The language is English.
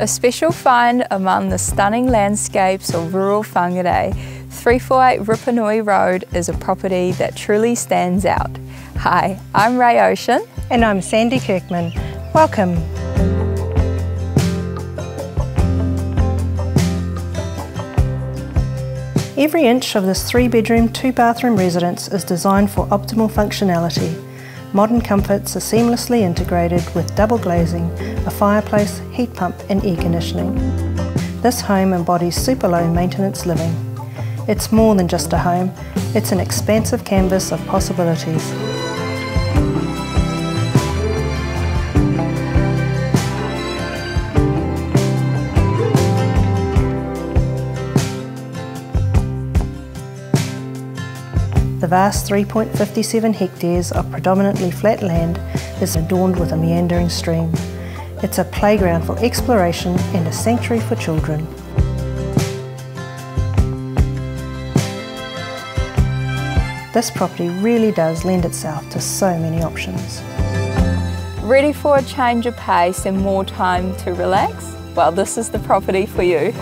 A special find among the stunning landscapes of rural Whangarei, 348 Riponui Road is a property that truly stands out. Hi, I'm Rae Ocean. And I'm Sandie Kirkman. Welcome. Every inch of this three bedroom, two bathroom residence is designed for optimal functionality. Modern comforts are seamlessly integrated with double glazing, a fireplace, heat pump and air conditioning. This home embodies super low maintenance living. It's more than just a home, it's an expansive canvas of possibilities. The vast 3.57 hectares of predominantly flat land is adorned with a meandering stream. It's a playground for exploration and a sanctuary for children. This property really does lend itself to so many options. Ready for a change of pace and more time to relax? Well, this is the property for you.